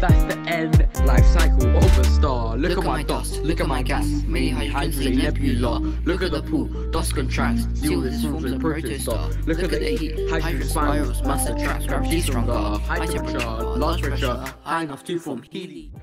That's the end. Life cycle of a star. Look, at my dust, look at my gas, many hydrogens in nebula. Look at the pool, dust contracts, seal this forms a protostar. Look at the heat, hydrogen spirals, mass attracts gravity stronger. High temperature, large pressure, high enough to form helium.